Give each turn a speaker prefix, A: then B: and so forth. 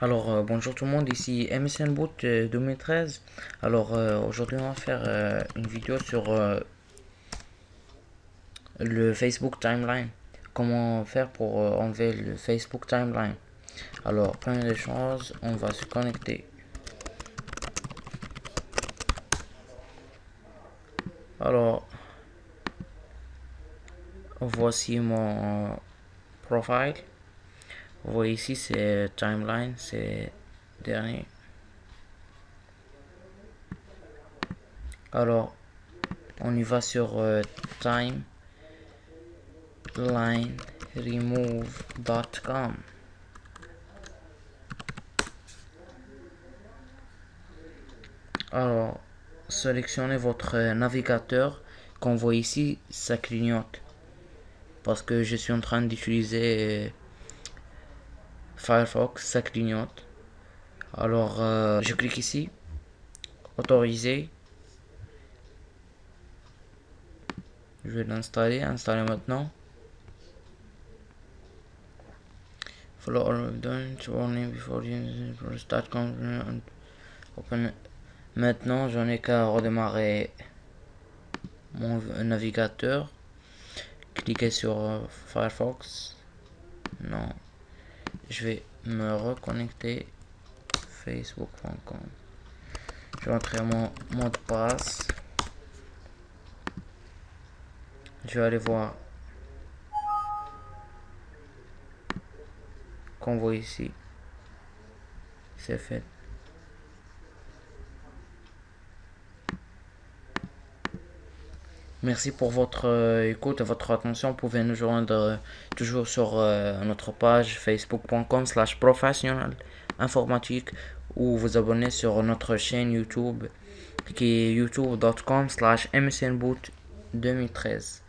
A: Alors euh, bonjour tout le monde, ici MSN Boot euh, 2013. Alors euh, aujourd'hui on va faire euh, une vidéo sur euh, le Facebook Timeline. Comment faire pour euh, enlever le Facebook Timeline. Alors première des choses, on va se connecter. Alors voici mon profile. Voyez ici c'est timeline, c'est dernier. Alors, on y va sur euh, timeline-remove.com. Alors, sélectionnez votre euh, navigateur qu'on voit ici, ça clignote. Parce que je suis en train d'utiliser euh, Firefox, ça clignote. Alors, euh, je clique ici, autoriser. Je vais l'installer, installer maintenant. Follow all warning before you start open. Maintenant, j'en ai qu'à redémarrer mon navigateur. Cliquez sur euh, Firefox. Non. Je vais me reconnecter facebook.com. Je vais entrer mon mot de passe. Je vais aller voir qu'on voit ici. C'est fait. Merci pour votre euh, écoute et votre attention. Vous pouvez nous joindre euh, toujours sur euh, notre page facebook.com slash professionnel informatique ou vous abonner sur notre chaîne YouTube qui est youtube.com slash msnboot 2013.